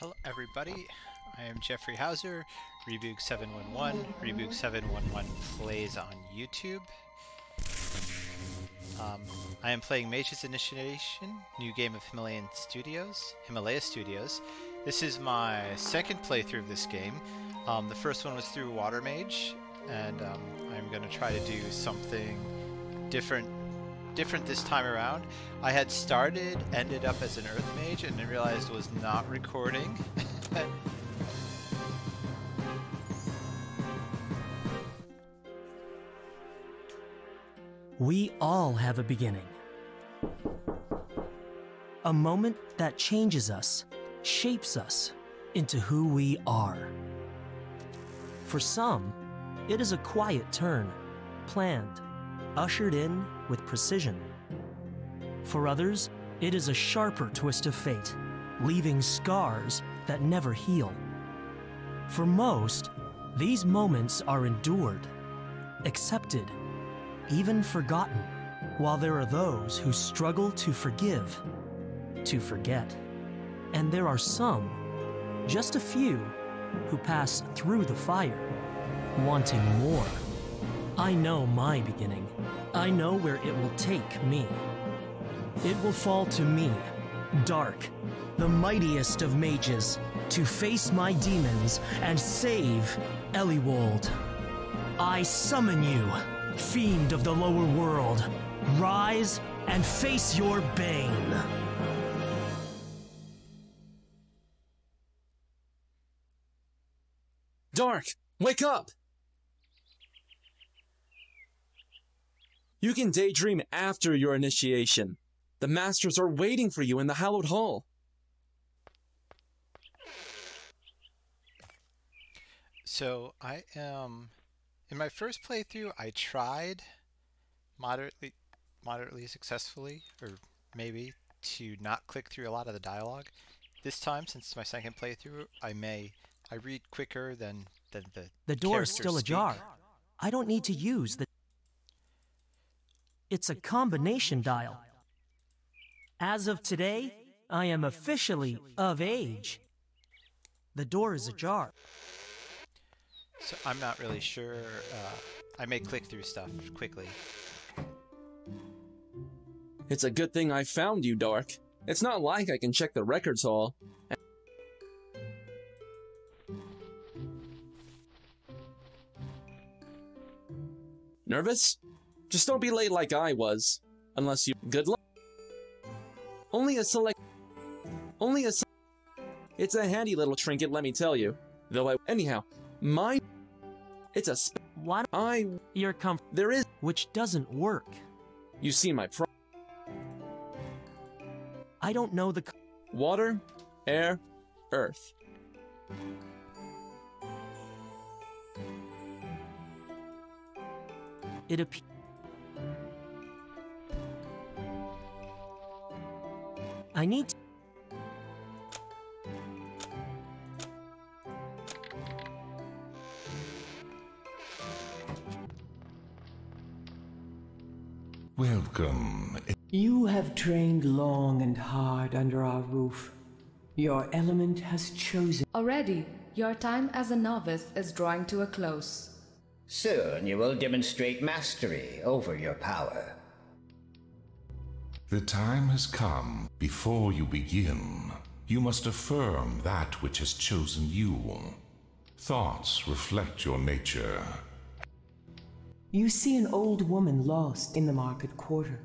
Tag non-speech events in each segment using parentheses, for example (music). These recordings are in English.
Hello, everybody. I am Jeffrey Hauser, Reboog711. Reboog711 plays on YouTube. Um, I am playing Mage's Initiation, new game of Himalayan Studios, Himalaya Studios. This is my second playthrough of this game. Um, the first one was through Water Mage, and um, I'm going to try to do something different different this time around. I had started, ended up as an Earth Mage, and then realized was not recording. (laughs) We all have a beginning. A moment that changes us, shapes us into who we are. For some, it is a quiet turn, planned, ushered in with precision. For others, it is a sharper twist of fate, leaving scars that never heal. For most, these moments are endured, accepted, even forgotten, while there are those who struggle to forgive, to forget. And there are some, just a few, who pass through the fire, wanting more. I know my beginning. I know where it will take me. It will fall to me, D'arc, the mightiest of mages, to face my demons and save Eliwold. I summon you, fiend of the lower world. Rise and face your bane. D'arc, wake up! You can daydream after your initiation. The masters are waiting for you in the hallowed hall. so I am in my first playthrough. I tried moderately, moderately successfully, or maybe to not click through a lot of the dialogue. This time, since it's my second playthrough, I may I read quicker than than the The door is still speak. ajar. I don't need to use the. It's a combination dial. As of today, I am officially of age. The door is ajar. So I'm not really sure. Uh, I may click through stuff quickly. It's a good thing I found you, D'arc. It's not like I can check the records hall. Nervous? Just don't be late like I was. Unless you. Good luck. Only a select. Only a. It's a handy little trinket, let me tell you. Though I. Anyhow, mine. It's a. Sp- What? I. Your comfort, There is. which doesn't work. You see my pro. I don't know the. Water, air, earth. It appears. I need. To Welcome. You have trained long and hard under our roof. Your element has chosen. Already, your time as a novice is drawing to a close. Soon you will demonstrate mastery over your power. The time has come. Before you begin, you must affirm that which has chosen you. Thoughts reflect your nature. You see an old woman lost in the market quarter.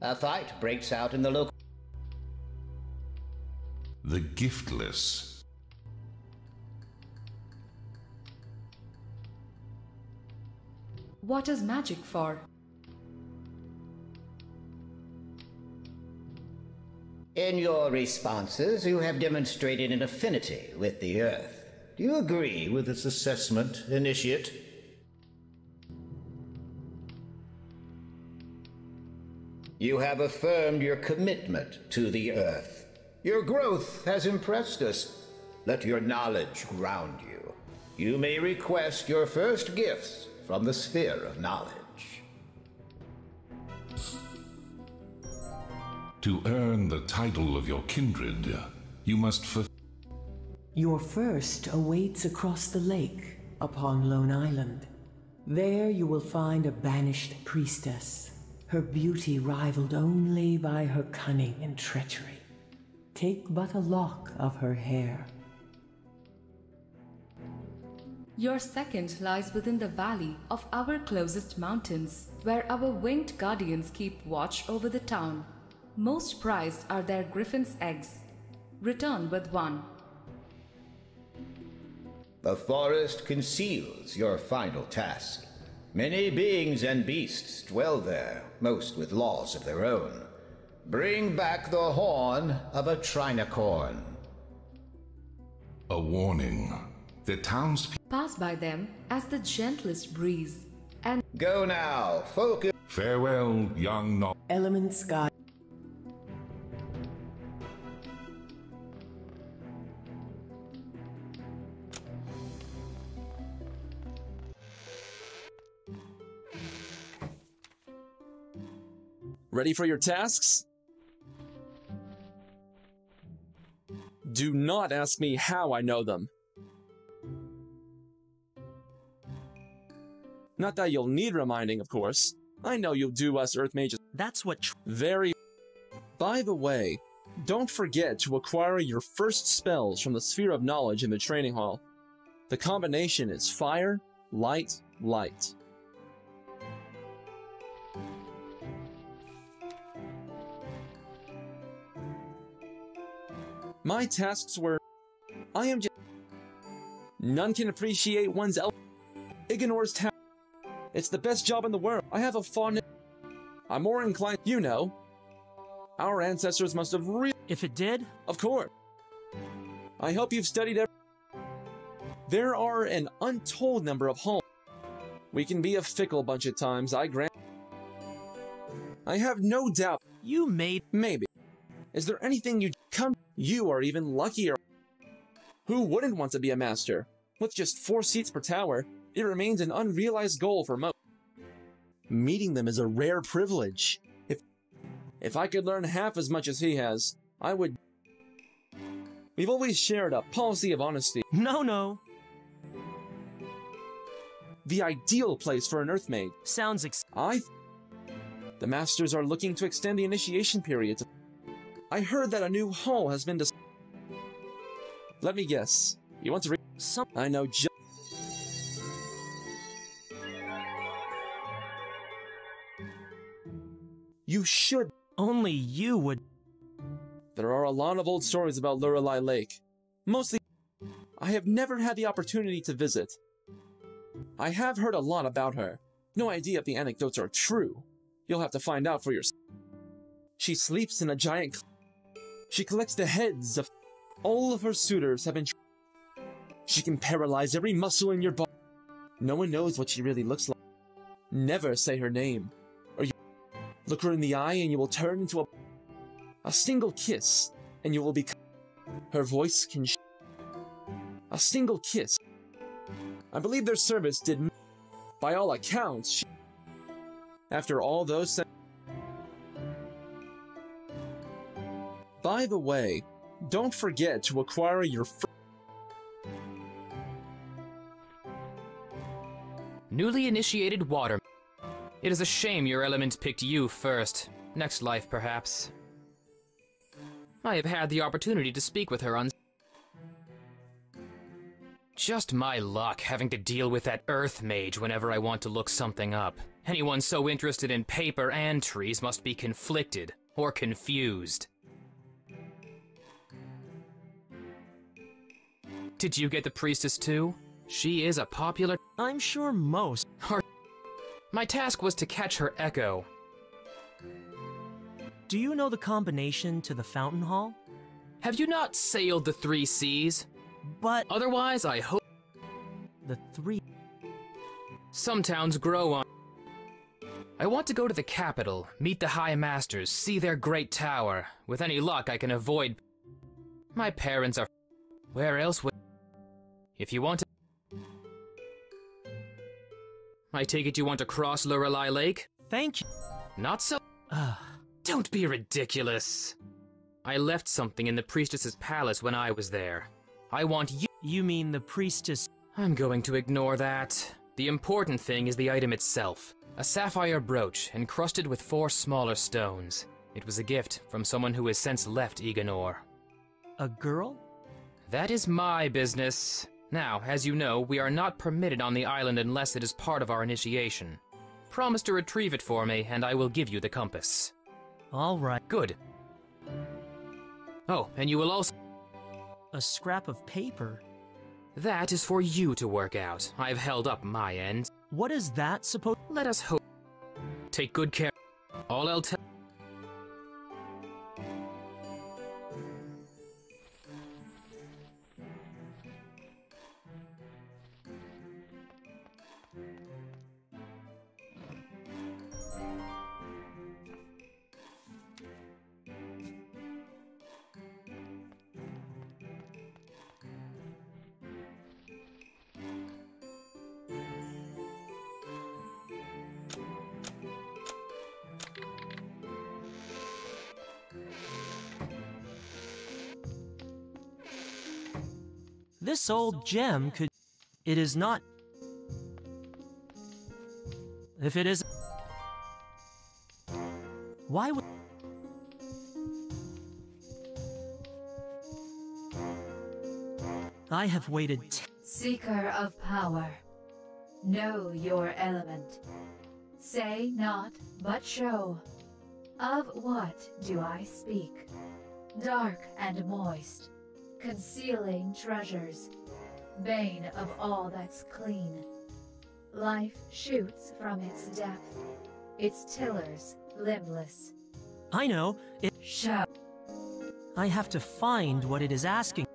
A fight breaks out in the local. The giftless. What is magic for? In your responses, you have demonstrated an affinity with the Earth. Do you agree with this assessment, Initiate? You have affirmed your commitment to the Earth. Your growth has impressed us. Let your knowledge ground you. You may request your first gifts from the sphere of knowledge. To earn the title of your kindred, you must fulfill. Your first awaits across the lake upon Lone Island. There you will find a banished priestess, her beauty rivaled only by her cunning and treachery. Take but a lock of her hair. Your second lies within the valley of our closest mountains, where our winged guardians keep watch over the town. Most prized are their griffin's eggs. Return with one. The forest conceals your final task. Many beings and beasts dwell there, most with laws of their own. Bring back the horn of a trinicorn. A warning. The townspeople. Pass by them as the gentlest breeze, and Go now, focus. Farewell, young no. Elements Sky. Ready for your tasks? Do not ask me how I know them. Not that you'll need reminding, of course. I know you'll do us Earth Mages That's what tr- very. By the way, don't forget to acquire your first spells from the Sphere of Knowledge in the training hall. The combination is fire, light, light. My tasks were I am just. None can appreciate one's el- Ignor's. It's the best job in the world. I have a fondness. I'm more inclined, you know. Our ancestors must have really. if it did, Of course. I hope you've studied every. There are an untold number of homes. We can be a fickle bunch at times, I grant. I have no doubt. you made Maybe. Is there anything you come? You are even luckier. Who wouldn't want to be a master? With just four seats per tower, it remains an unrealized goal for most. Meeting them is a rare privilege. If if I could learn half as much as he has, I would. We've always shared a policy of honesty. no, no. The ideal place for an Earth Mage. Sounds ex- I. The Masters are looking to extend the initiation period. To... I heard that a new hall has been dis. Let me guess. You want to read? some. I know just. You should. Only you would. There are a lot of old stories about Lorelei Lake. Mostly, I have never had the opportunity to visit. I have heard a lot about her. No idea if the anecdotes are true. You'll have to find out for yourself. She sleeps in a giant. She collects the heads of all of her suitors have been. She can paralyze every muscle in your body. No one knows what she really looks like. Never say her name, look her in the eye and you will turn into a a single kiss, and you will become. Her voice can. A single kiss. I believe their service did. By all accounts, she- after all those. By the way, don't forget to acquire your. Newly initiated water. It is a shame your element picked you first. Next life, perhaps. I have had the opportunity to speak with her on. Just my luck having to deal with that earth mage whenever I want to look something up. Anyone so interested in paper and trees must be conflicted or confused. Did you get the priestess too? She is a popular. I'm sure most. My task was to catch her echo. Do you know the combination to the fountain hall? Have you not sailed the three seas? But Otherwise, I hope the three. some towns grow on. I want to go to the capital, meet the High Masters, see their great tower. With any luck, I can avoid. My parents are. Where else would. If you want to. I take it you want to cross Lorelei Lake? Thank you. Not so. Ah, Don't be ridiculous. I left something in the priestess's palace when I was there. I want you. You mean the priestess? I'm going to ignore that. The important thing is the item itself a sapphire brooch encrusted with four smaller stones. It was a gift from someone who has since left Eganor. A girl? That is my business. Now, as you know, we are not permitted on the island unless it is part of our initiation. Promise to retrieve it for me, and I will give you the compass. All right. Good. Oh, and you will also. A scrap of paper? That is for you to work out. I've held up my end. What is that supposed? Let us hope. Take good care. All I'll tell. This old gem could. It is not. If it is. Why would. I have waited. Seeker of power, know your element. Say not, but show. Of what do I speak? Dark and moist, concealing treasures, bane of all that's clean. Life shoots from its depth, its tillers limbless. I know. It. Show. I have to find what it is asking.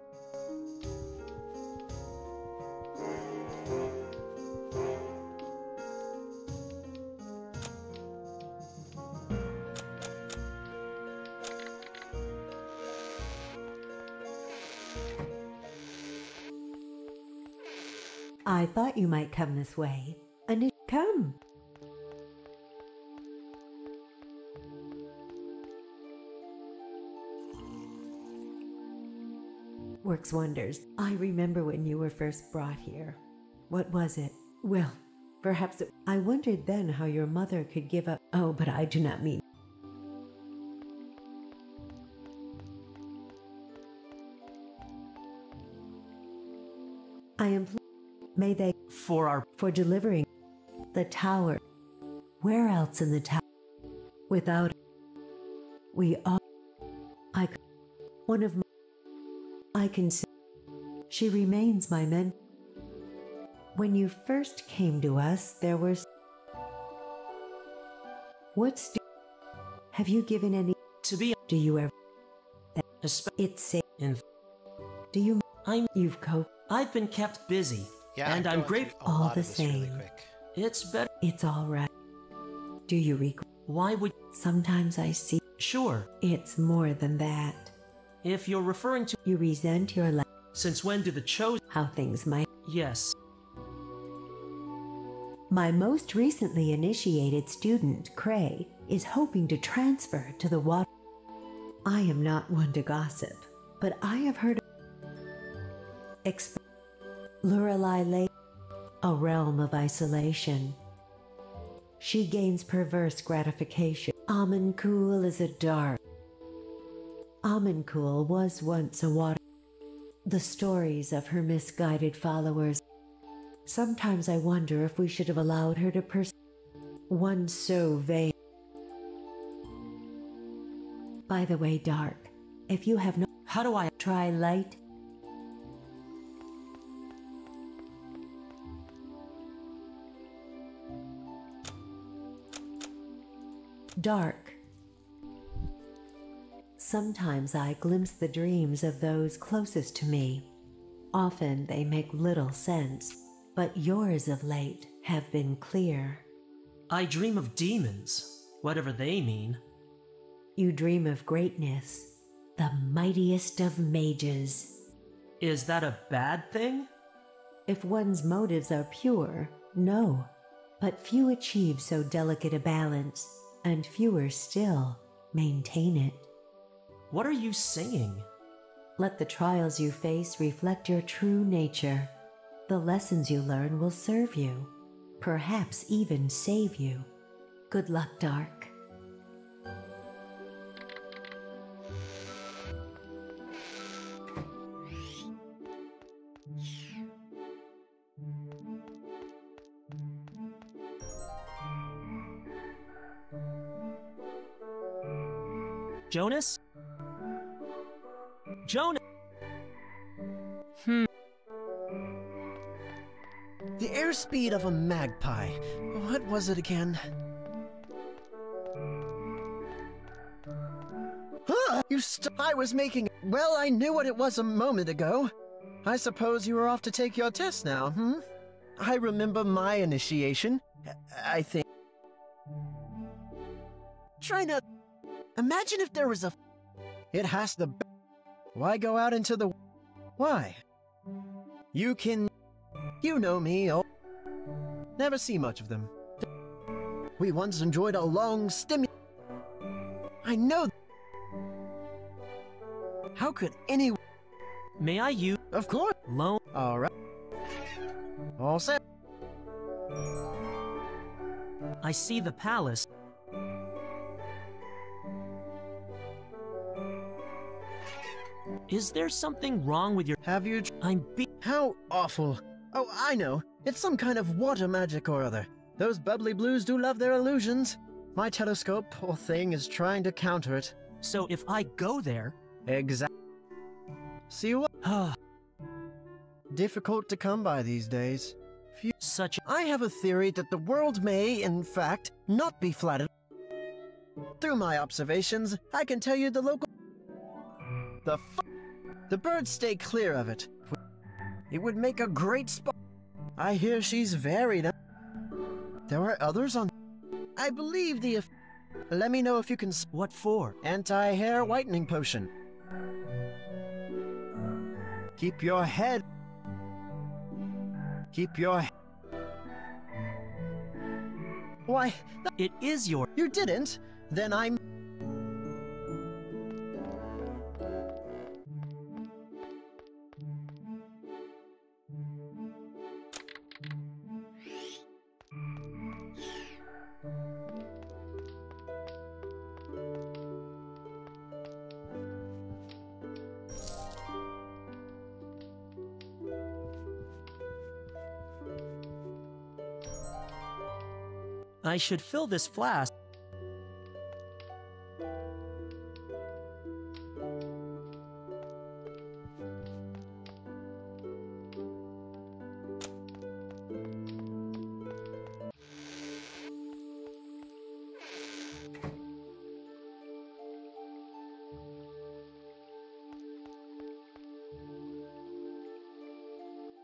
You might come this way. And come. Works wonders. I remember when you were first brought here. What was it? Well, perhaps it, I wondered then how your mother could give up. Oh, but I do not mean. May they For our. for delivering the tower. Where else in the tower? Without we all I one of my I can say she remains my men. When you first came to us, there was What's do- have you given any To be. do you ever it's In. do you I'm. you've coped I've been kept busy. Yeah, and I'm I'm going through grateful. All the really same. quick. It's better. it's all right. Do you regret Why would. sometimes I see Sure. it's more than that. If you're referring to. You resent your life, Since when do the chosen. how things might Yes. My most recently initiated student, Cray, is hoping to transfer to the water. I am not one to gossip, but I have heard Exp- Lorelei Lake, a realm of isolation. She gains perverse gratification. Amancool is a dark. Amancool was once a water. The stories of her misguided followers Sometimes I wonder if we should have allowed her to pursue one so vain. By the way, D'arc, if you have no How do I. try light, dark. Sometimes I glimpse the dreams of those closest to me. Often they make little sense, but yours of late have been clear. I dream of demons. Whatever they mean. You dream of greatness, the mightiest of mages. Is that a bad thing? If one's motives are pure, no. But few achieve so delicate a balance, and fewer still Maintain it. What are you saying? Let the trials you face reflect your true nature. The lessons you learn will serve you, perhaps even save you. Good luck, D'arc. Jonas! Hmm. The airspeed of a magpie. What was it again? Huh! You st- I was making. Well, I knew what it was a moment ago. I suppose you were off to take your test now, hmm? I remember my initiation. I think. Try not. Imagine if there was a. It has the. Why go out into the. Why? You can. You know me, oh. Never see much of them. We once enjoyed a long stimu. I know. How could anyone. May I use. Of course. Loan. Alright. All set. I see the palace. Is there something wrong with your. Have you. I'm be. How awful. Oh, I know. It's some kind of water magic or other. Those bubbly blues do love their illusions. My telescope, poor thing, is trying to counter it. So if I go there. Exactly. See what? (sighs) Ah, Difficult to come by these days. Few- such. I have a theory that the world may, in fact, not be flattened. Through my observations, I can tell you the local. The f- The birds stay clear of it. It would make a great spot. I hear she's varied. huh? There are others on. I believe the. Let me know if you can. What for? Anti hair whitening potion. Keep your head. Keep your. Why, It is your. you didn't? Then I'm. I should fill this flask.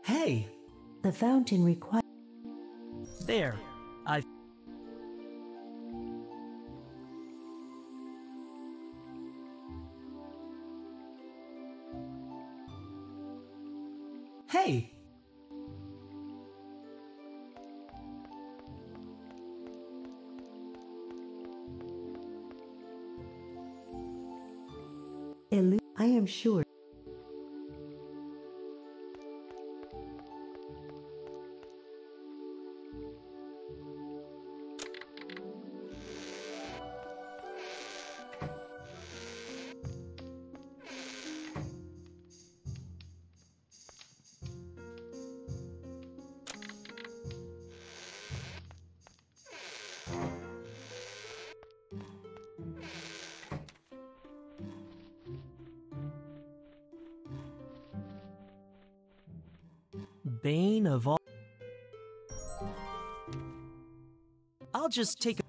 Hey, The fountain requires. Bane of all. I'll just take a.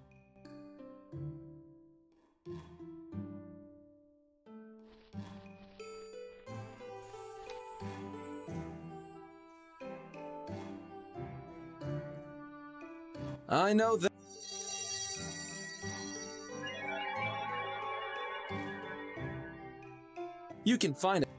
I know that. You can find it.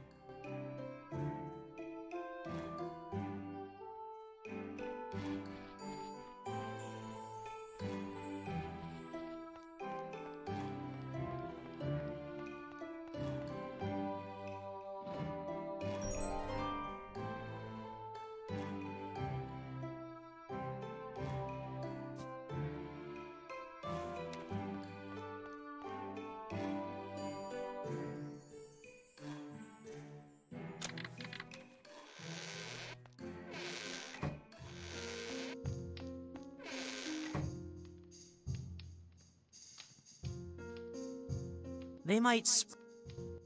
They might.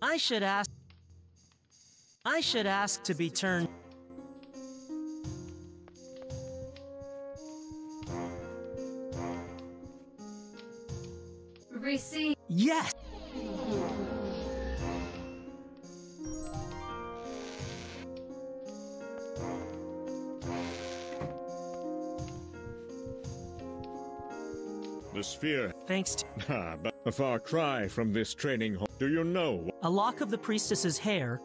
I should ask. I should ask to be turned. Thanks (laughs) to. Ah, but a far cry from this training hall. Do you know? A lock of the priestess's hair.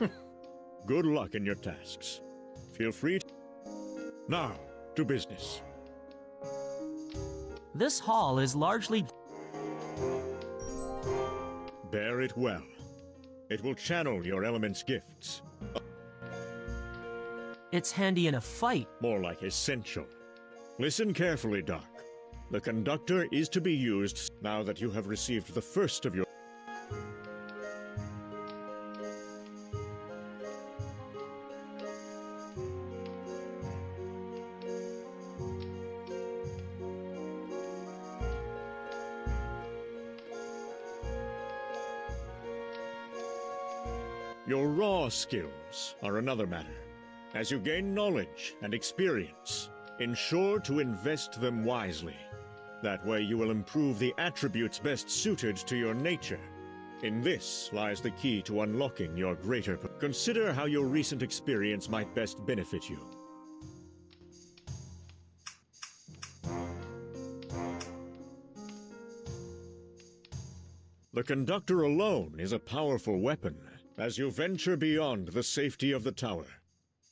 (laughs) Good luck in your tasks. Feel free. To... Now, to business. This hall is largely. Bear it well. It will channel your element's gifts. It's handy in a fight. More like essential. Listen carefully, Doc. The conductor is to be used now that you have received the first of your. Your raw skills are another matter. As you gain knowledge and experience, ensure to invest them wisely. That way you will improve the attributes best suited to your nature. In this lies the key to unlocking your greater. Consider how your recent experience might best benefit you. The conductor alone is a powerful weapon. As you venture beyond the safety of the tower,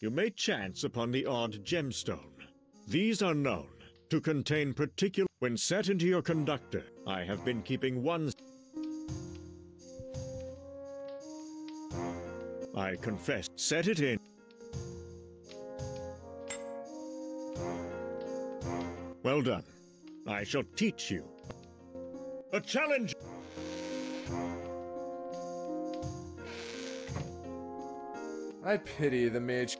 you may chance upon the odd gemstone. These are known to contain particular. When set into your conductor, I have been keeping one. I confess, set it in. Well done. I shall teach you. A challenge! I pity the mage.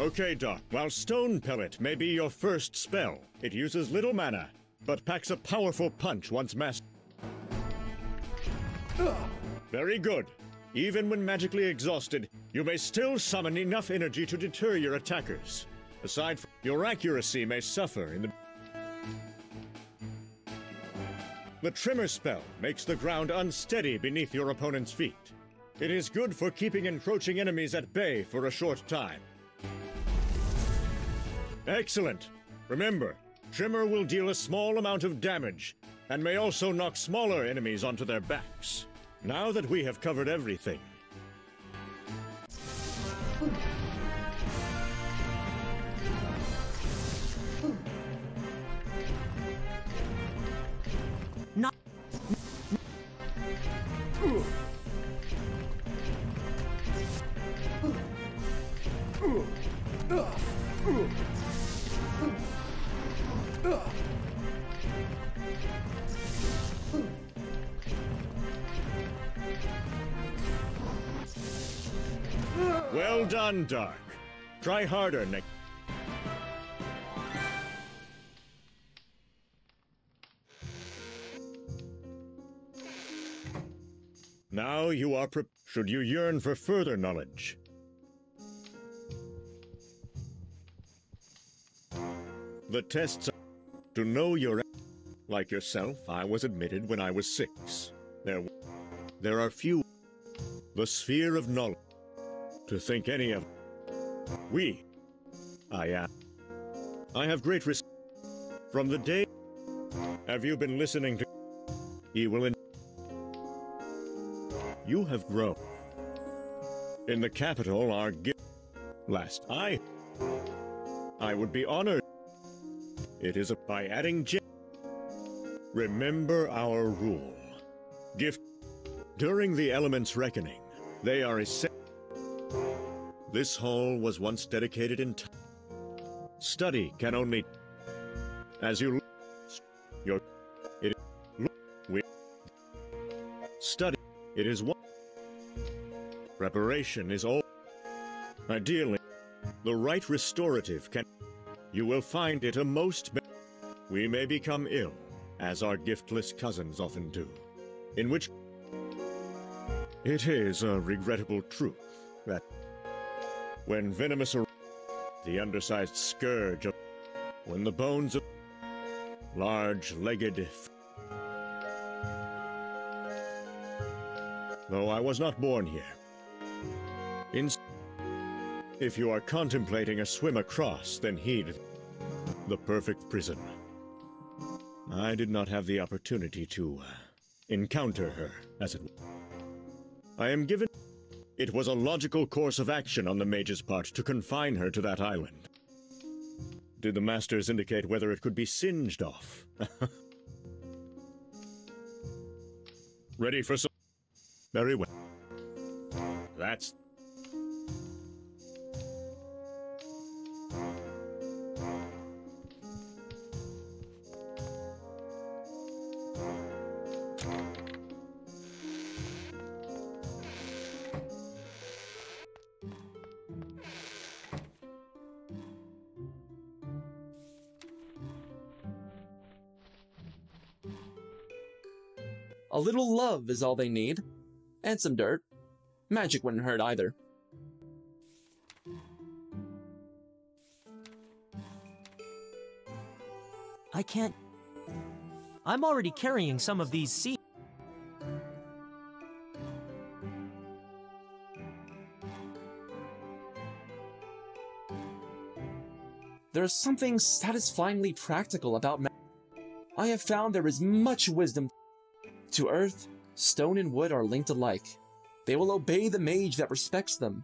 Okay, Doc. While Stone Pellet may be your first spell, it uses little mana, but packs a powerful punch once mastered. Very good. Even when magically exhausted, you may still summon enough energy to deter your attackers. Aside from your accuracy may suffer in the The Tremor spell makes the ground unsteady beneath your opponent's feet. It is good for keeping encroaching enemies at bay for a short time. Excellent. Remember, Tremor will deal a small amount of damage and may also knock smaller enemies onto their backs. Now that we have covered everything, well D'arc. Try harder next. Now you are pre- should you yearn for further knowledge. The tests are to know your like yourself, I was admitted when I was 6. There there are few the sphere of knowledge to think any of we. I am I have great respect from the day have you been listening to he will in you have grown in the capital our gift last I I would be honored. It is a, by adding gem remember our rule. Gift during the elements reckoning they are essential this hall was once dedicated in. Study can only as you your it we study it is one preparation is all ideally the right restorative can you will find it a most we may become ill as our giftless cousins often do. In which it is a regrettable truth when venomous the undersized scourge of when the bones of large-legged though I was not born here. In if you are contemplating a swim across, then heed the perfect prison. I did not have the opportunity to uh, encounter her, as it were. I am given. It was a logical course of action on the mage's part to confine her to that island. Did the masters indicate whether it could be singed off? (laughs) Ready for some. Very well. A little love is all they need. And some dirt. Magic wouldn't hurt either. I can't. I'm already carrying some of these seeds. There's something satisfyingly practical about. I have found there is much wisdom. To earth, stone and wood are linked alike. They will obey the mage that respects them.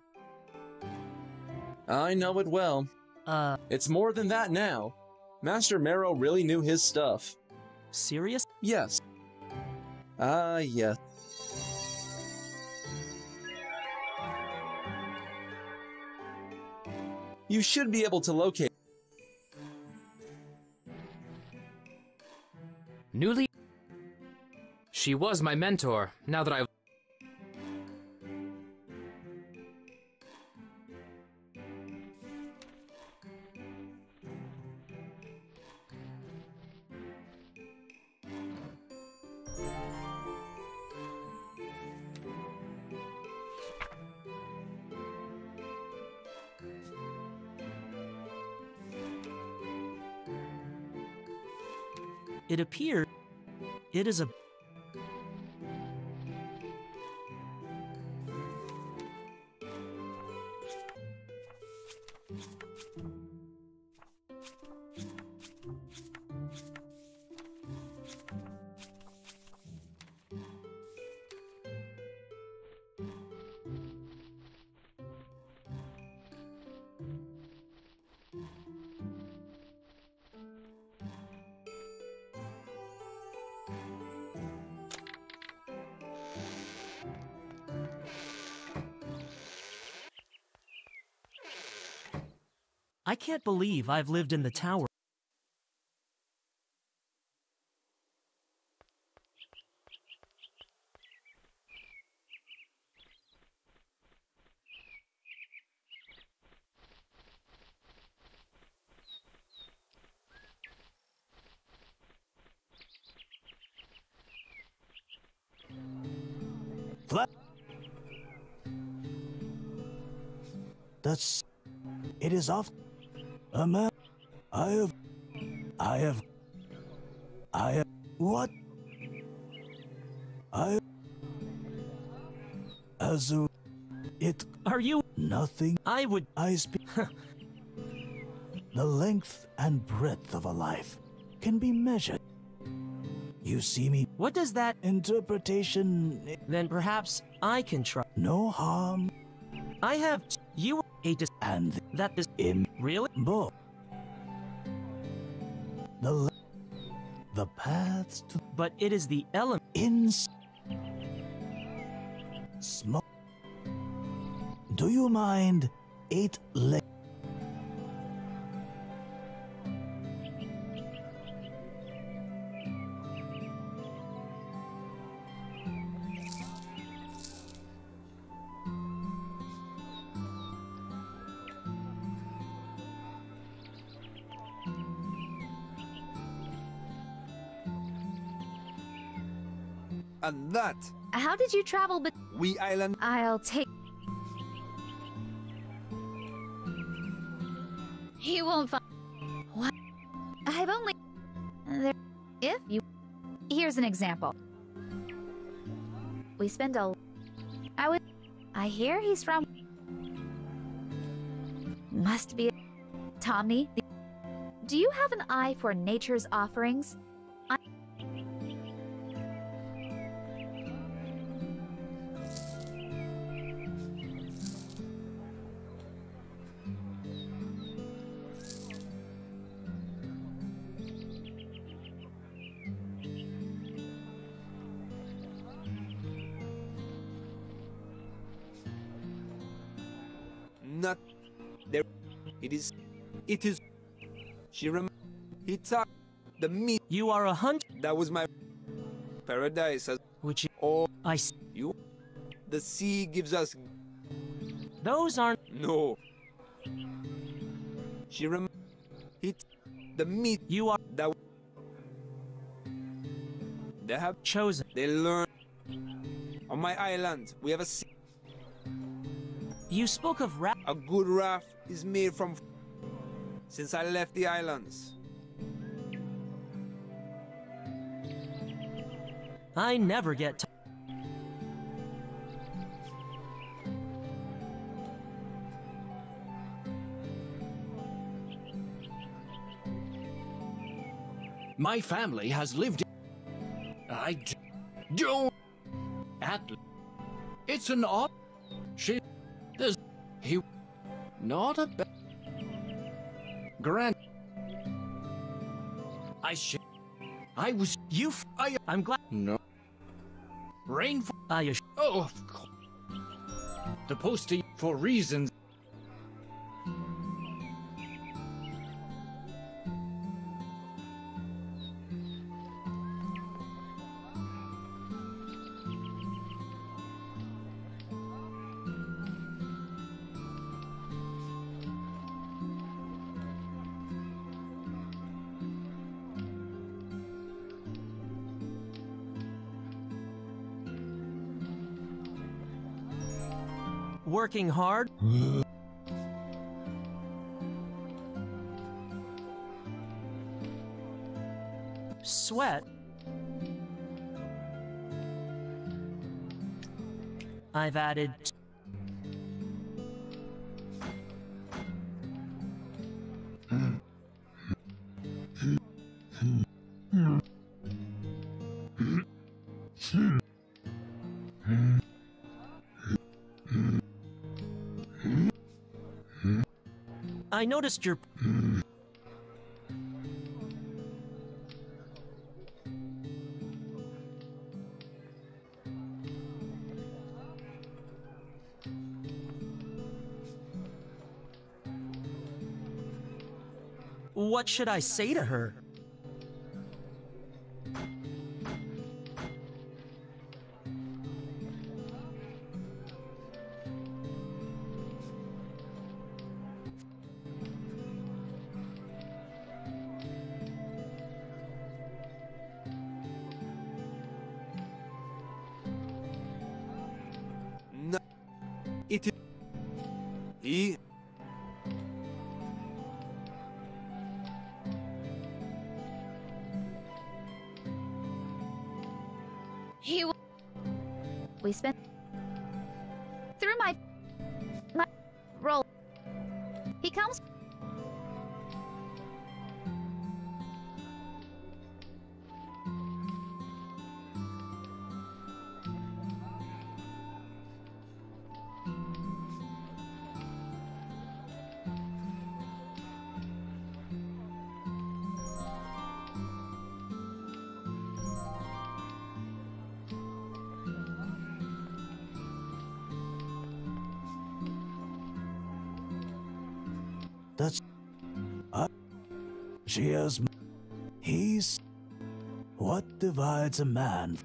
I know it well. Uh. It's more than that now. Master Marrow really knew his stuff. Serious? Yes. Ah, yes. You should be able to locate. Newly. She was my mentor, now that I've. It appears it is a can't believe I've lived in the tower. That's. It is off. The length and breadth of a life can be measured. You see me? What does that interpretation? Then perhaps I can try. No harm. I have you a dis and that is in really book. The the paths to but it is the element in smoke. Do you mind eight le- And that, How did you travel but we island. I'll take He won't find What? I've only there if you Here's an example. We spend a I would I hear he's from Must be Tommy. Do you have an eye for nature's offerings? It is. She rem. He talked. The meat. You are a hunt. That was my paradise. Which oh, I. you. The sea gives us. Those aren't. No. She rem. He. The meat. You are That. They have. chosen. They learn. On my island, we have a sea. You spoke of ra- A good raft is made from. Since I left the islands. I never get. T- My family has lived. I d- don't. At. It's an odd. She. There's. He. Not a. Grant. I sh. I was. you. F- I. I'm glad. No. Rain. I. Oh, of course. Supposed to for reasons. Working hard. Sweat. I've added. Noticed your. What should I say to her? shears. He's what divides a man.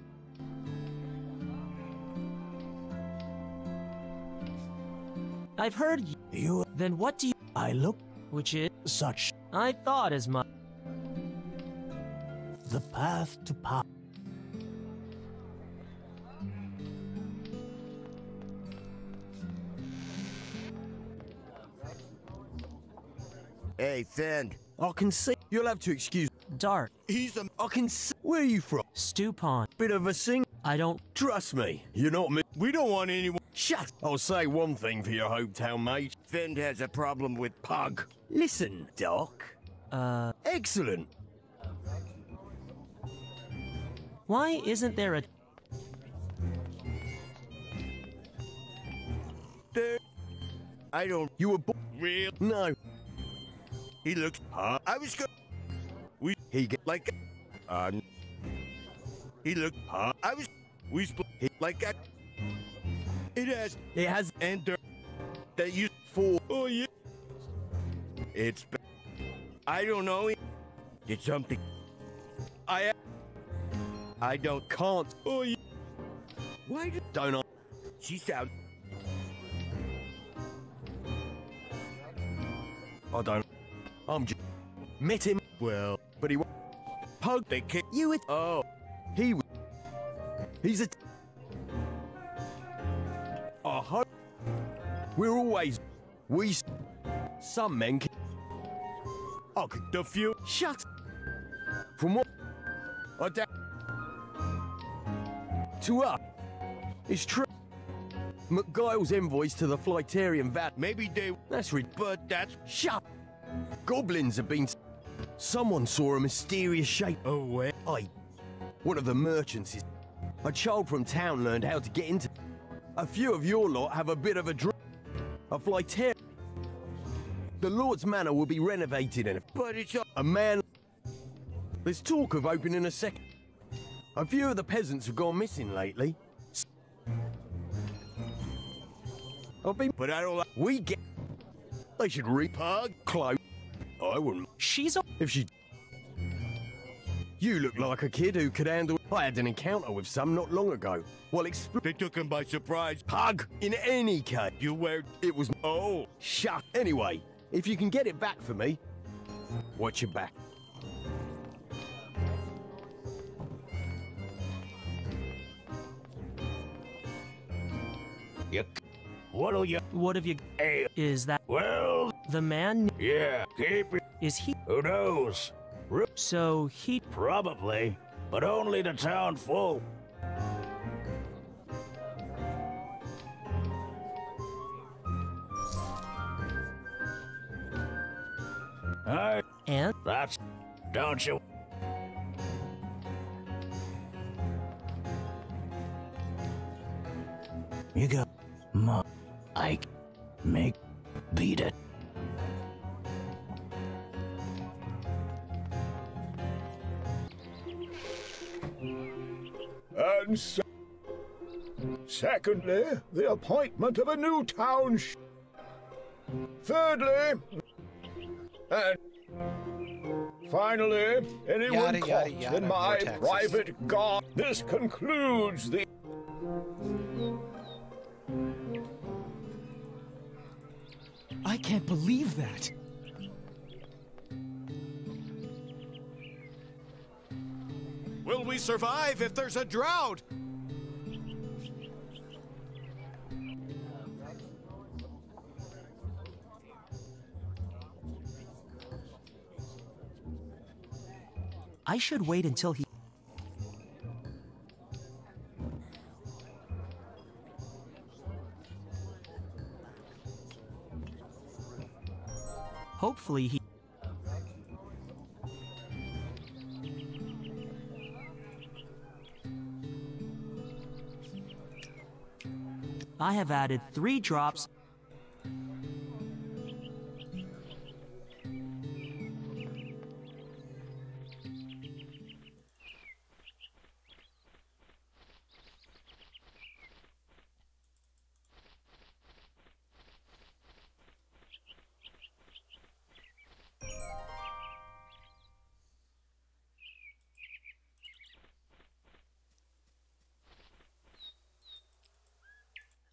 I've heard you. Then what do you? I look, which is such. I thought as much. The path to power. Hey, Finn. I can see. You'll have to excuse. Dart. He's a. See. Where are you from? Stupon. Bit of a sing. I don't. Trust me, you're not me. We don't want anyone. Shut. I'll say one thing for your hometown, mate. Fend has a problem with Pug. Listen, Doc. Uh. Excellent. Why isn't there a. There. I don't. You were. Real? No. He looks. Uh, I was go. He get like. Uh. He looked. Uh, I was. We split. He like that. It has. It has. Enter. That you fool Oh yeah. It's. I don't know. Did something. I. I don't can't. Oh yeah. Why did don't I? She sound. I don't. I'm just met him. Well, but he wa- pug. They kick you with. Oh, he. He's a. I hope we're always we. Some men. Can, could the few. Shut. From what? Da- To us, it's true. McGuile's invoice to the Flightarian Vat. Maybe they. That's re. But that's. Shut. Goblins have been. S- Someone saw a mysterious shape. Oh, where? I. One of the merchants is. A child from town learned how to get into. A few of your lot have a bit of a drink. A Flightarian. The Lord's Manor will be renovated in a. But it's a, a man. There's talk of opening a second. A few of the peasants have gone missing lately. I've been. But I don't like. We get. They should repug close. I wouldn't. She's a. If she. You look like a kid who could handle. I had an encounter with some not long ago. Well, expl- they took him by surprise. Pug. In any case, you were. It was. Oh, shut. Anyway, if you can get it back for me, watch your back. You. What'll you? What have you. Hey, Is that. Well. The man. Yeah, keep it. Is he. Who knows? So he. Probably, but only the town full. Alright. And? That's. Don't you? You go. Ma. I. Make. Beat it. And se- secondly, the appointment of a new town. Sh- thirdly, and finally, anyone Yada, caught yada, yada, in my private guard. This concludes the. I can't believe that. Will we survive if there's a drought? I should wait until he. Hopefully he. I have added three drops.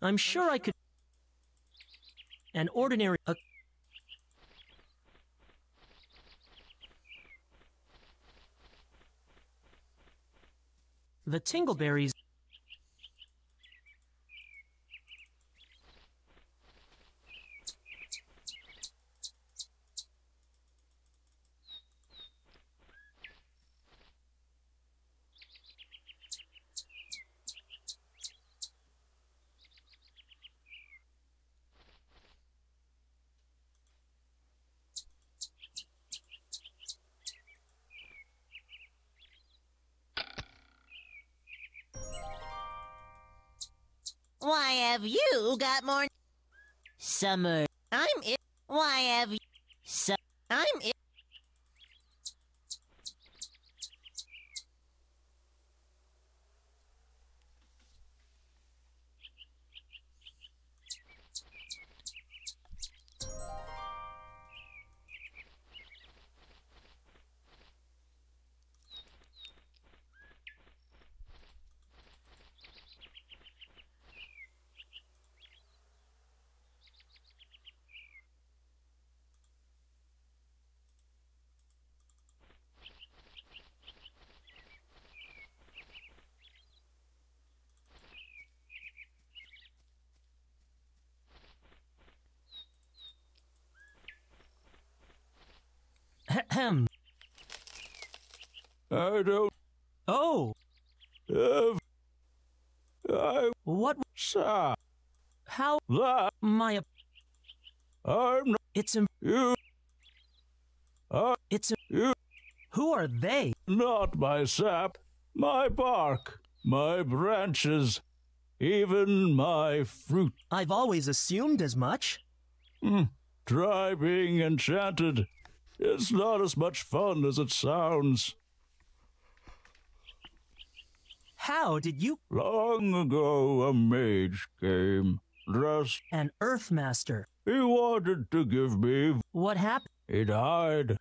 I'm sure I could. An ordinary. The Tingleberries. Have you got more? Summer. I'm it. Why have you? Su- I'm it. Ahem. I don't. Oh. Have. I. What? Sir. How? That. My. I'm not. It's im- You. I. It's im- You. Who are they? Not my sap. My bark. My branches. Even my fruit. I've always assumed as much. Hmm. Try being enchanted. It's not as much fun as it sounds. How did you? Long ago, a mage came, dressed. An Earthmaster. He wanted to give me. What happened? He died.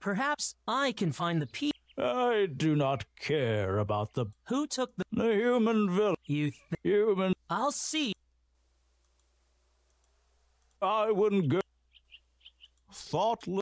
Perhaps I can find the pe. I do not care about the. Who took the? The human villain. You. Th- human. I'll see. I wouldn't go. Thoughtless.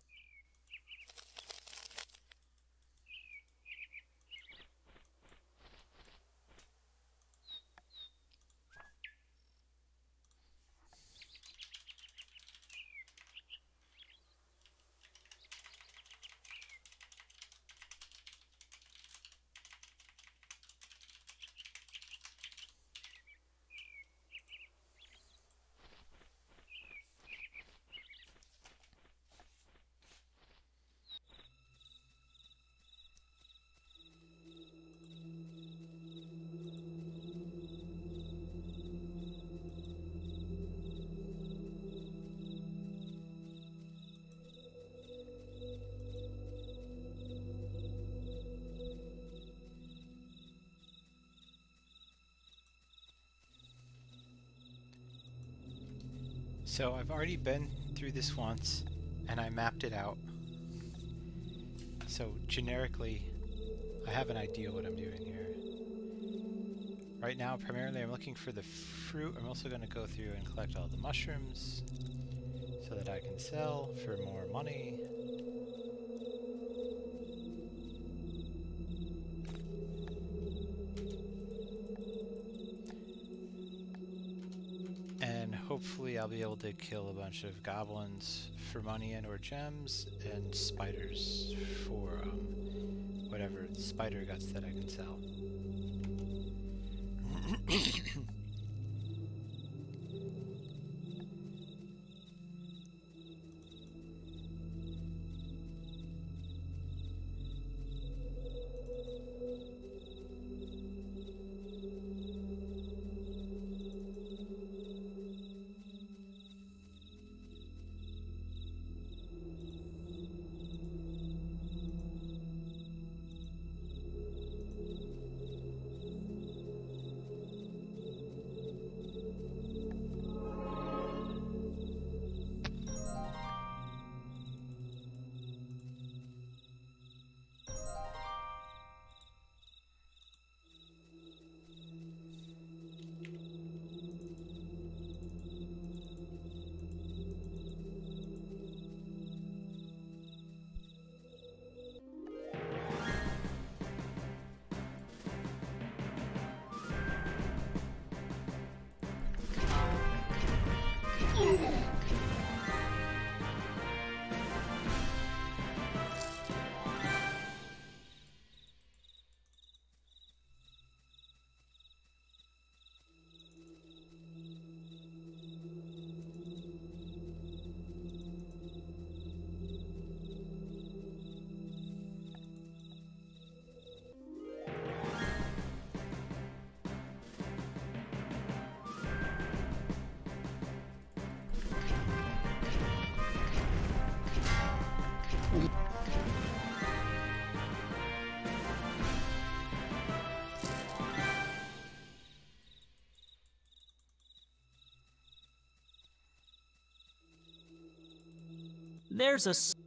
So I've already been through this once, and I mapped it out. So generically, I have an idea what I'm doing here. Right now, primarily I'm looking for the fruit. I'm also going to go through and collect all the mushrooms so that I can sell for more money. Be able to kill a bunch of goblins for money and or gems and spiders for um, whatever spider guts that I can sell. (clears throat) There's a.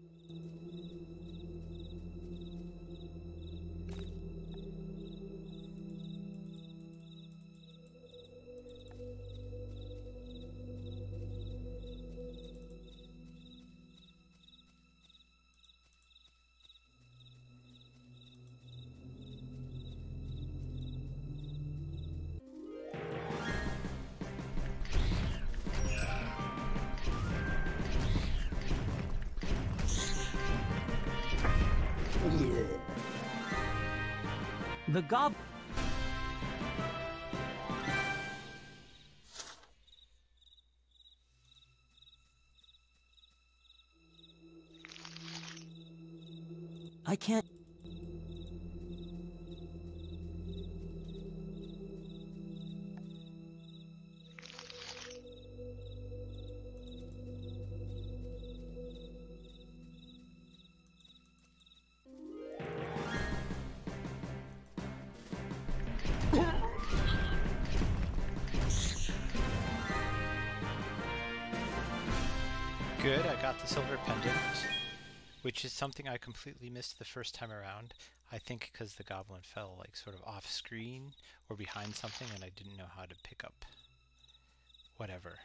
got the silver pendant, which is something I completely missed the first time around. I think because the goblin fell like sort of off screen or behind something and I didn't know how to pick up whatever.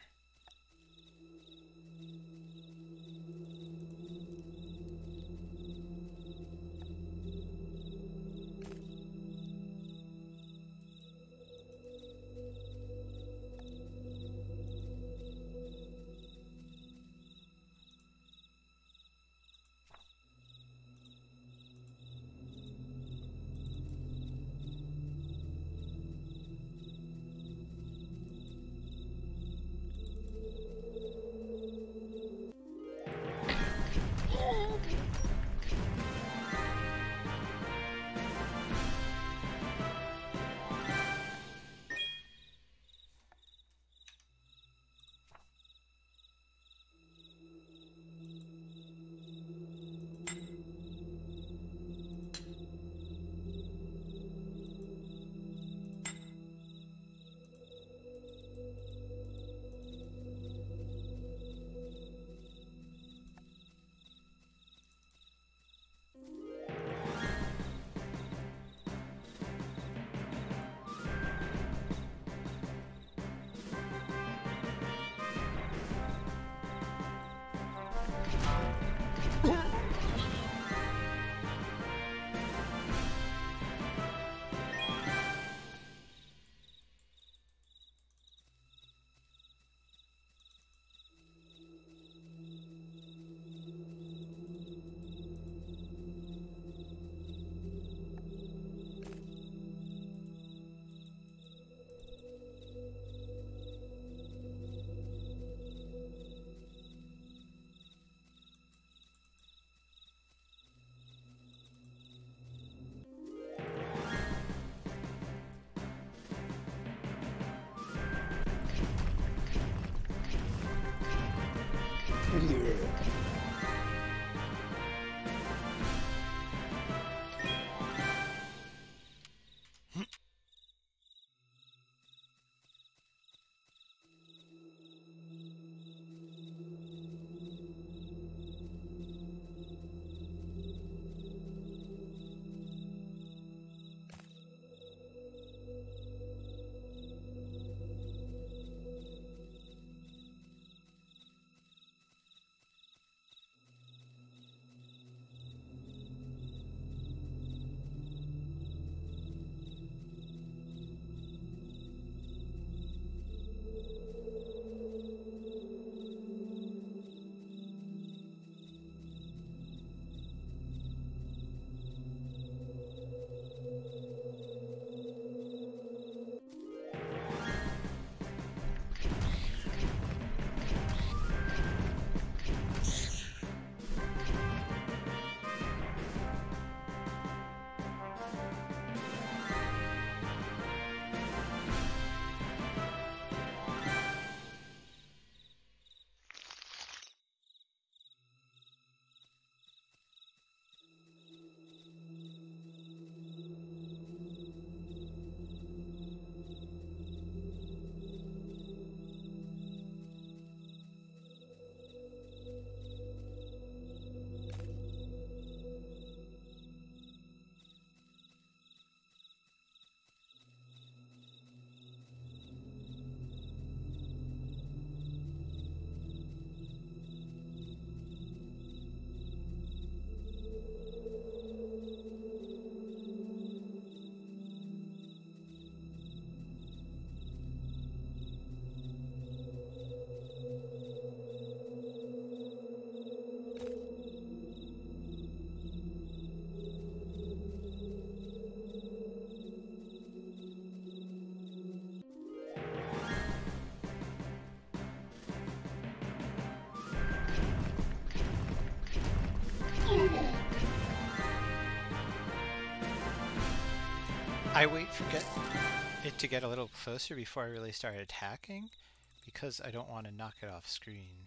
I wait for get it to get a little closer before I really start attacking because I don't want to knock it off screen.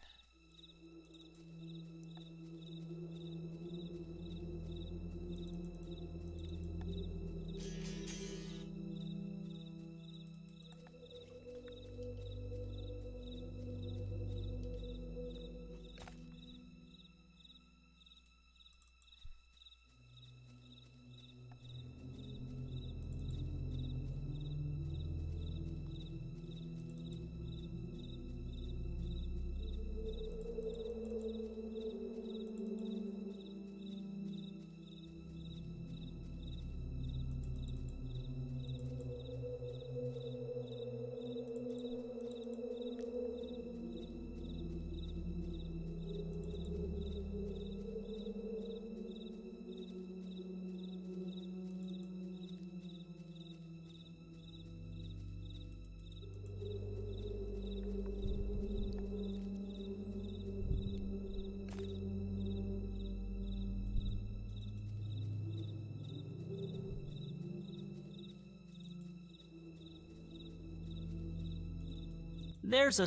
There's a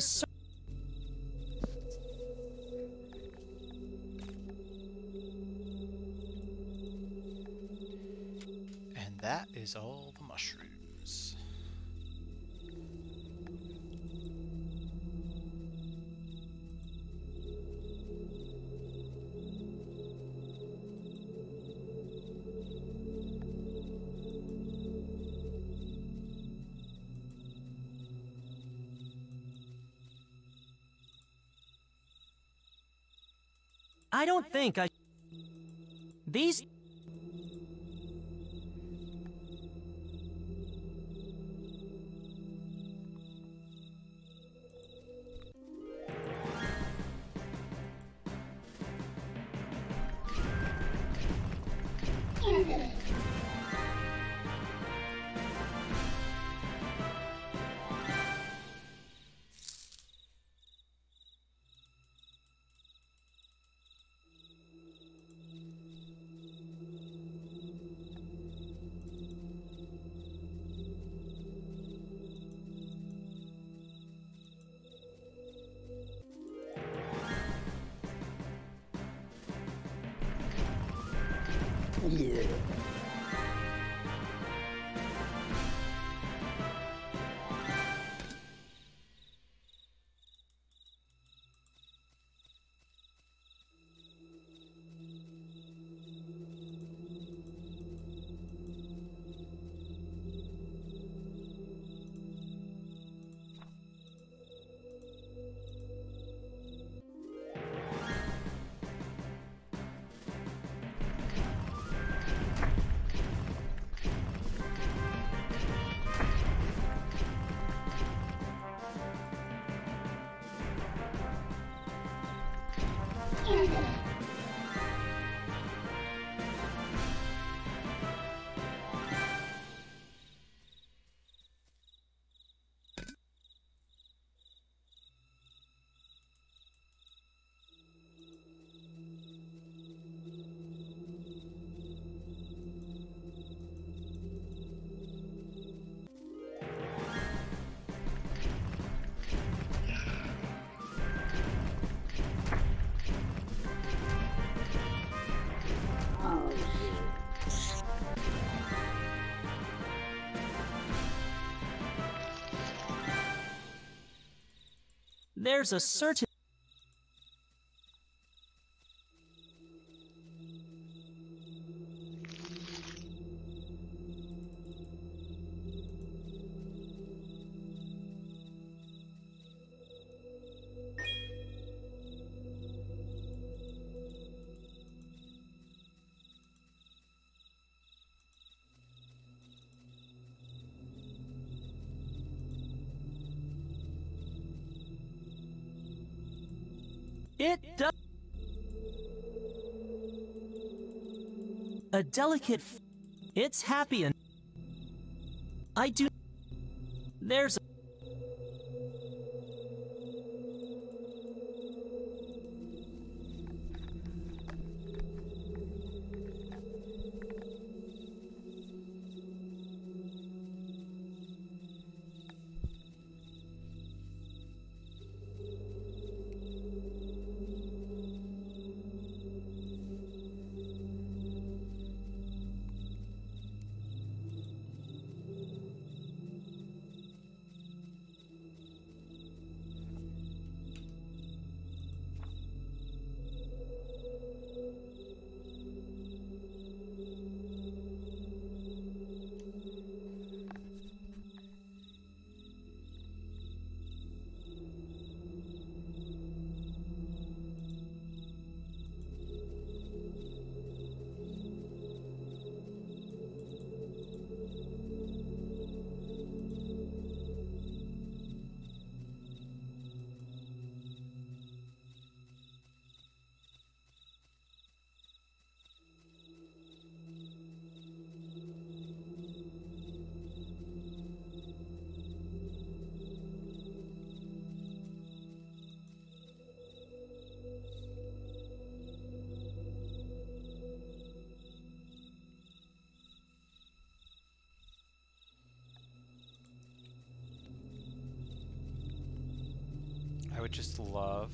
I don't think I. These. There's a certain. Delicate. It's happy and. Just love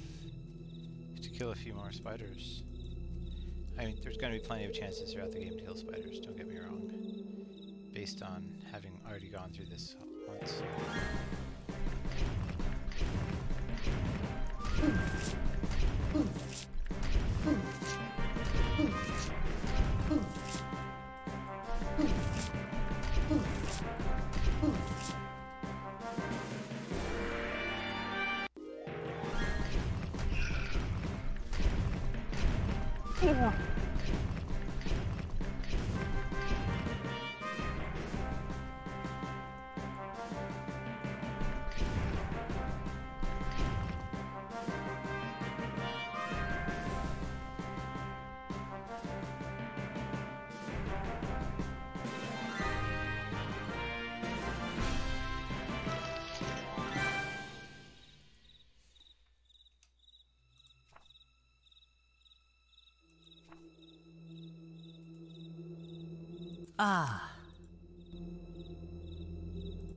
to kill a few more spiders. I mean, there's going to be plenty of chances throughout the game to kill spiders, don't get me wrong. Based on having already gone through this once. Ah.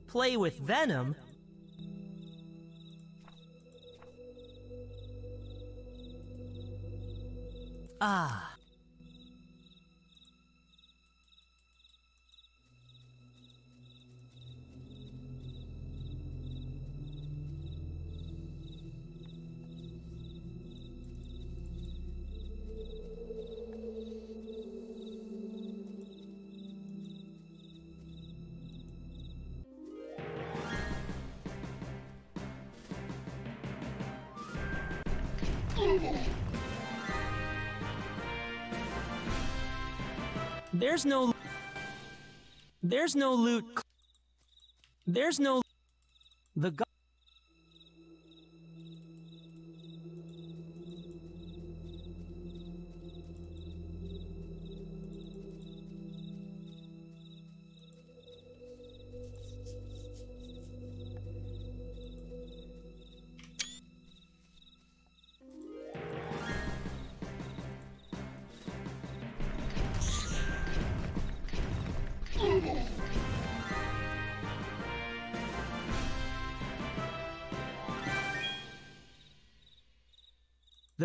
Play with Venom? There's no. There's no loot. There's no.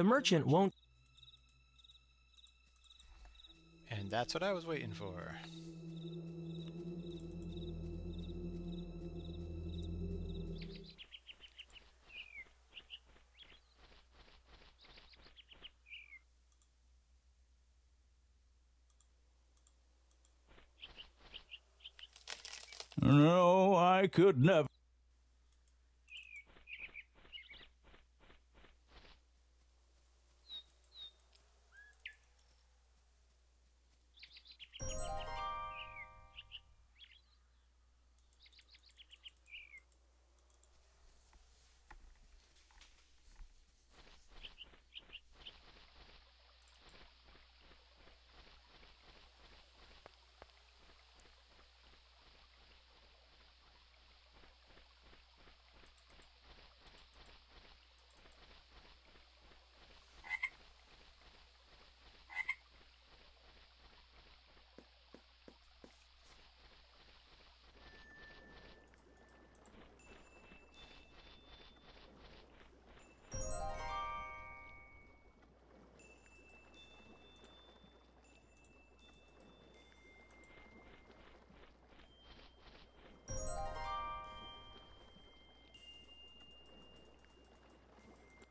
The merchant won't. And that's what I was waiting for. No, I could never.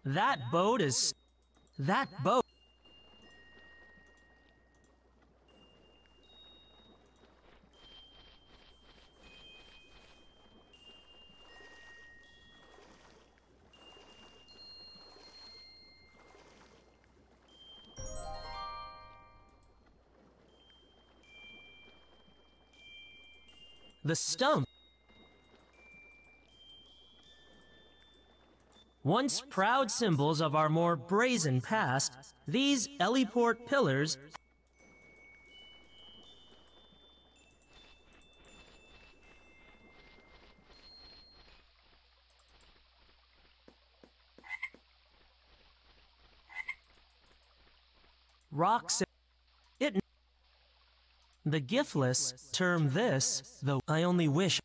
That boat is. That boat. The stump. Once proud symbols of our more brazen past, these Elliport pillars rocks it. The giftless term this though i only wish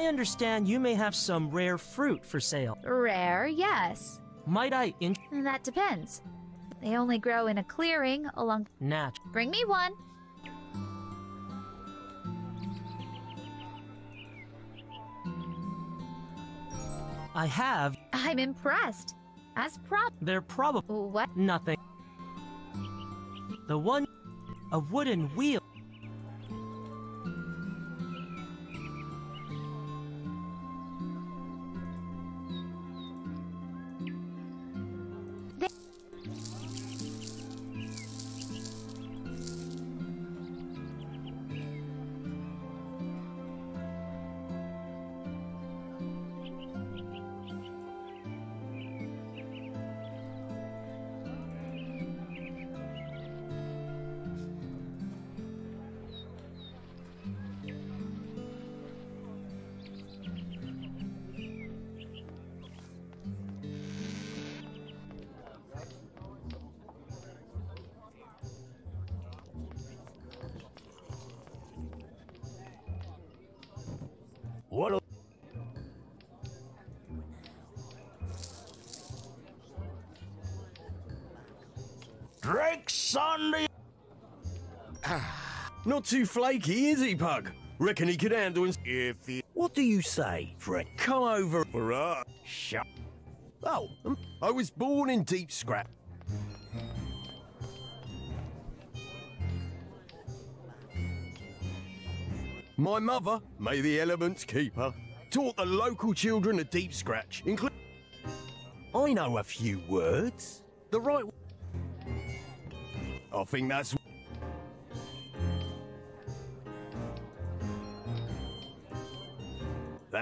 I understand you may have some rare fruit for sale. Rare, yes. Might I in That depends. They only grow in a clearing along. Nat? Bring me one. I have. I'm impressed. As prob. They're probably what? Nothing. The one, a wooden wheel. Too flaky, is he, Pug? Reckon he could handle his... If he... What do you say, Fred? Come over for us. Shut... Oh, um, I was born in Deep Scrap. My mother, may the elements keep her, taught the local children a deep scratch, including... I know a few words. The right... I think that's...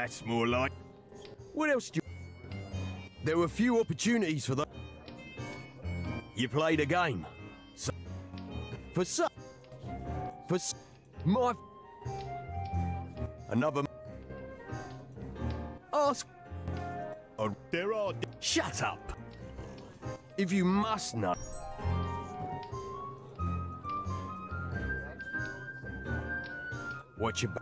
That's more like... What else do you... There were few opportunities for that. You played a game. So... For some... For my... Another... Ask... Oh, there are... Shut up! If you must know... What your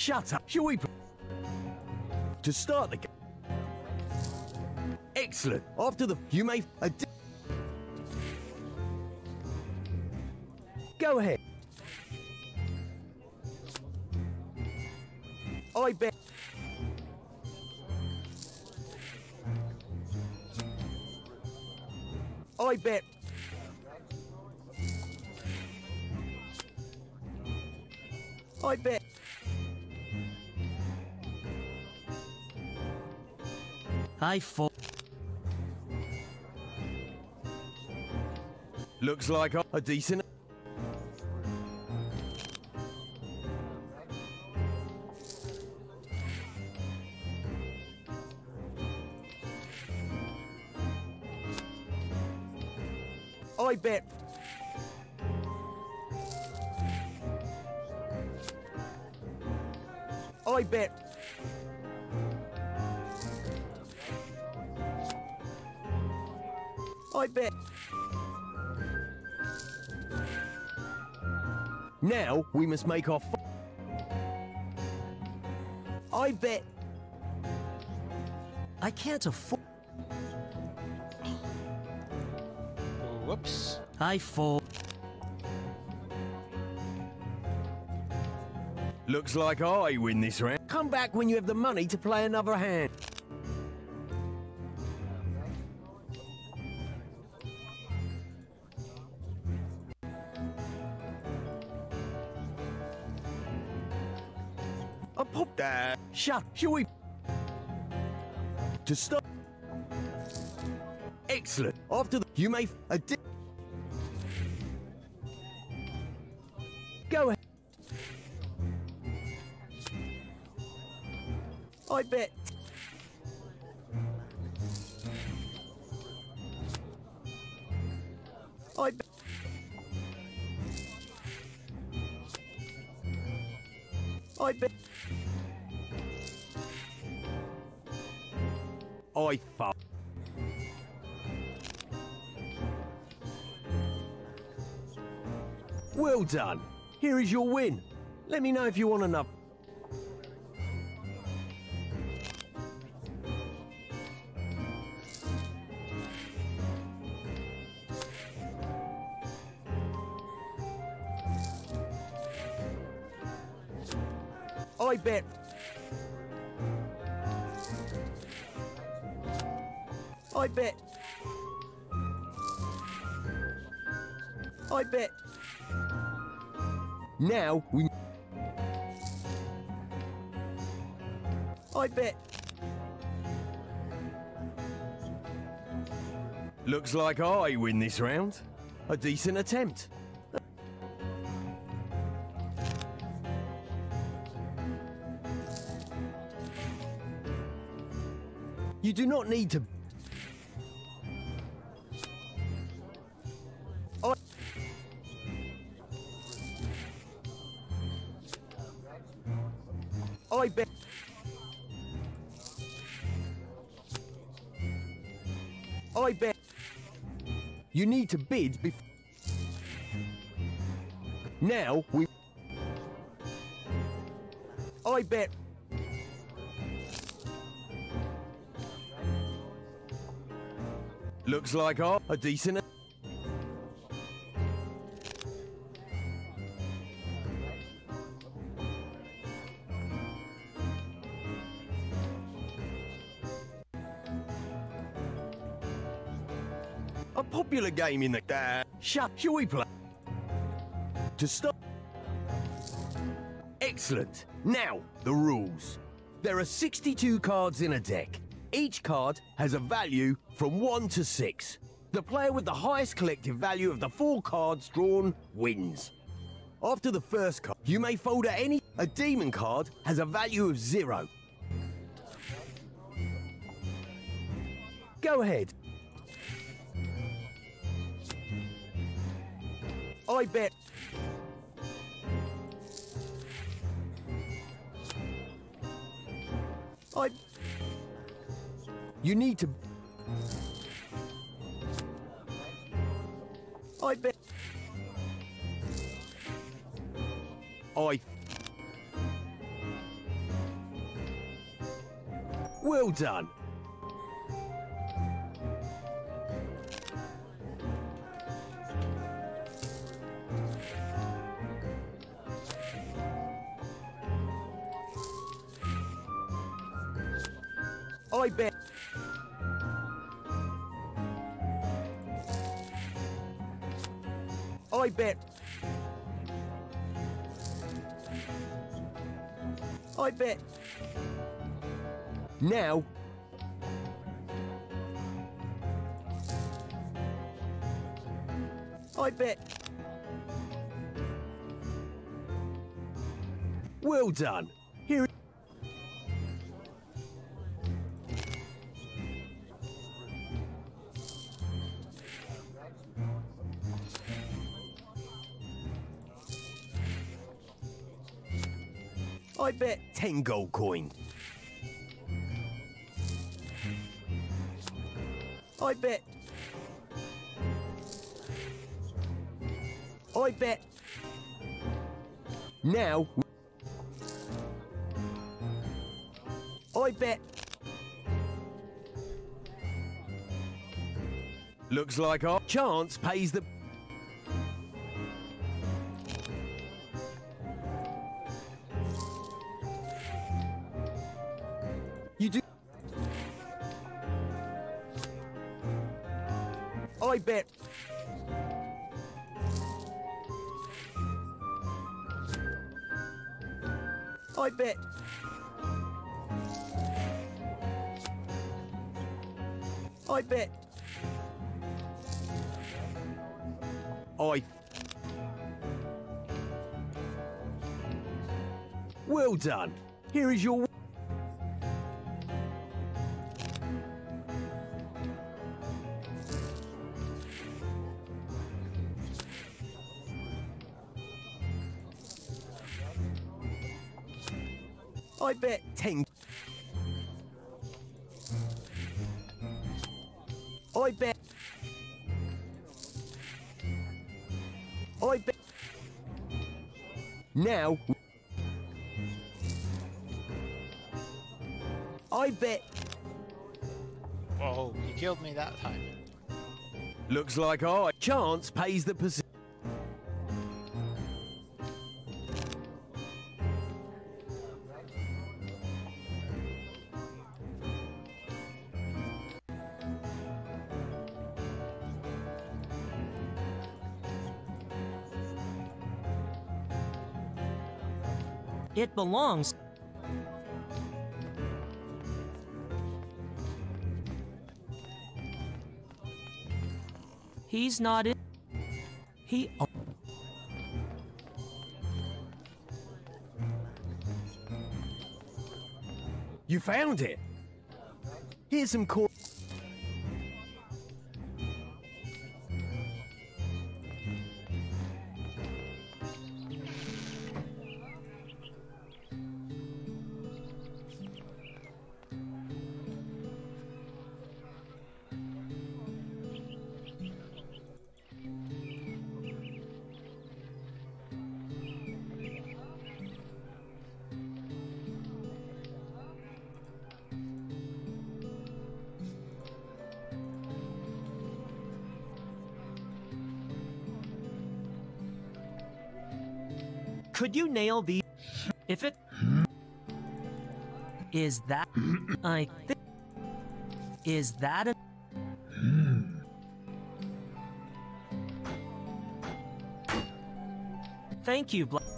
Shut up. Shall we? To start the game. Excellent. After the. You may. Go ahead. I bet. I bet. I bet. I fall. Looks like a decent. We must make our. F- I bet. I can't afford. Whoops. I fall. Looks like I win this round. Come back when you have the money to play another hand. Shall we? To stop. Excellent. After the, you may done. Here is your win. Let me know if you want another. I bet. I bet. I bet. Now we. I bet. Looks like I win this round. A decent attempt. You do not need to. To bid before. Now we. I bet. Looks like a, a decent. Shall we play? To stop. Excellent. Now, the rules. There are 62 cards in a deck. Each card has a value from 1 to 6. The player with the highest collective value of the four cards drawn wins. After the first card, you may fold at any. A demon card has a value of 0. Go ahead. I bet. I. You need to. I bet. I. Well done. I bet. I bet. I bet. Now. I bet. Well done. 10 gold coin. I bet. I bet. Now. I bet. Looks like our chance pays the. I bet. Whoa, you killed me that time. Looks like I. Chance pays the position. It belongs. He's not in. He. You found it. Here's some corn. Could you nail the. If it. Is that. I think. Is that a. Thank you, Bla-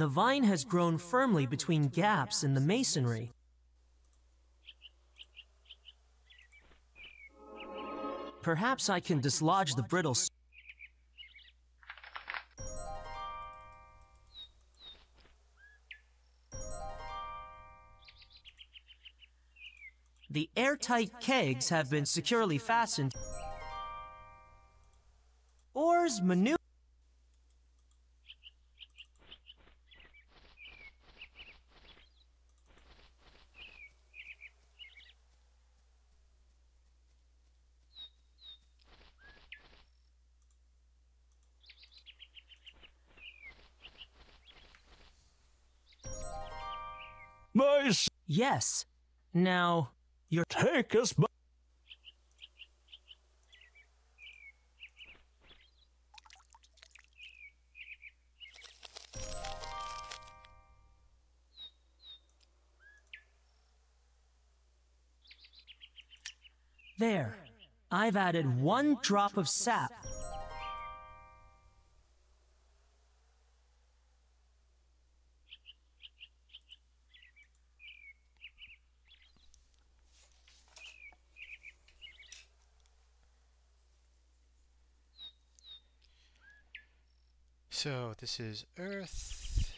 The vine has grown firmly between gaps in the masonry. Perhaps I can dislodge the brittle. The airtight kegs have been securely fastened. My Yes. Now, you're. Take us back. There. I've added one drop of sap. So this is earth,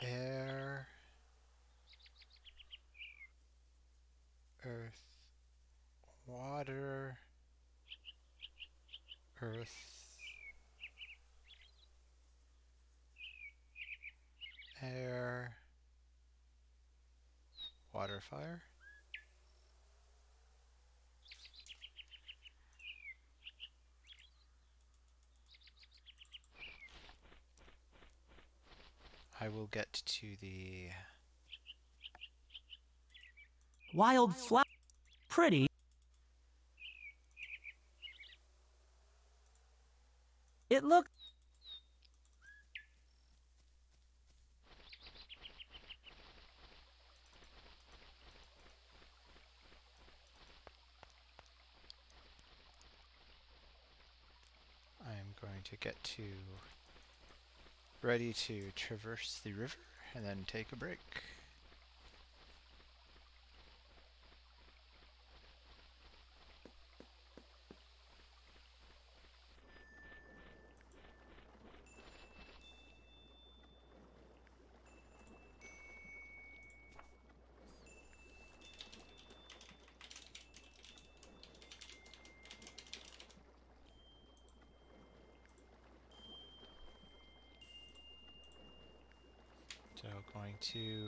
air, earth, water, earth, air, water, fire. I will get to the Wild flower. Pretty. It looks. I'm going to get to ready to traverse the river and then take a break. So going to